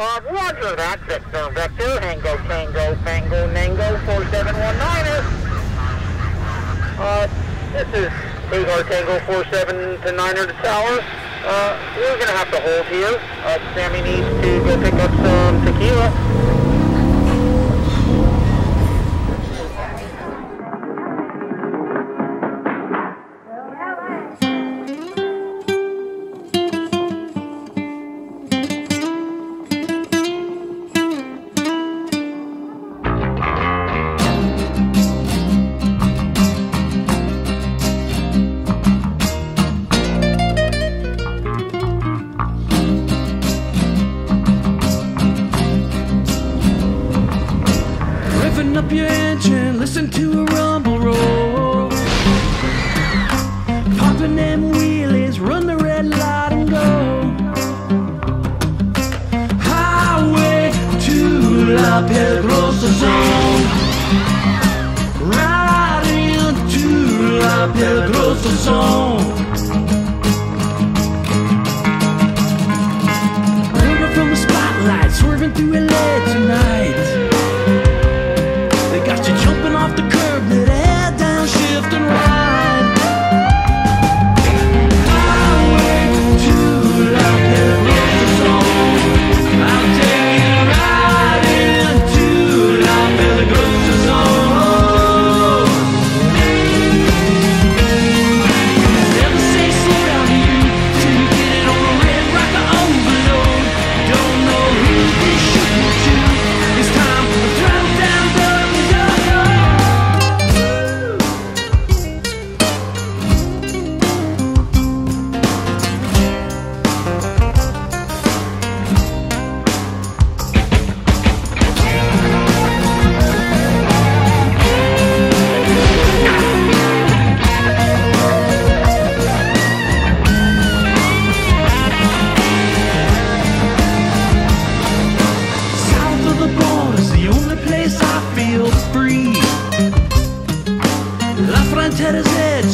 Uh, roger that, Victor, Vector, Tango, Tango, Fango, Nango, 4719er. Uh, this is Hagar Tango 47 to 9er to Tower. Uh, we're gonna have to hold here. Uh, Sammy needs to go pick up some tequila. Up your engine, listen to a rumble roll. Popping them wheelies, run the red light and go. Highway to La Peligrosa zone. Right into La Peligrosa zone. River from the spotlight, swerving through LA tonight. Internet edge.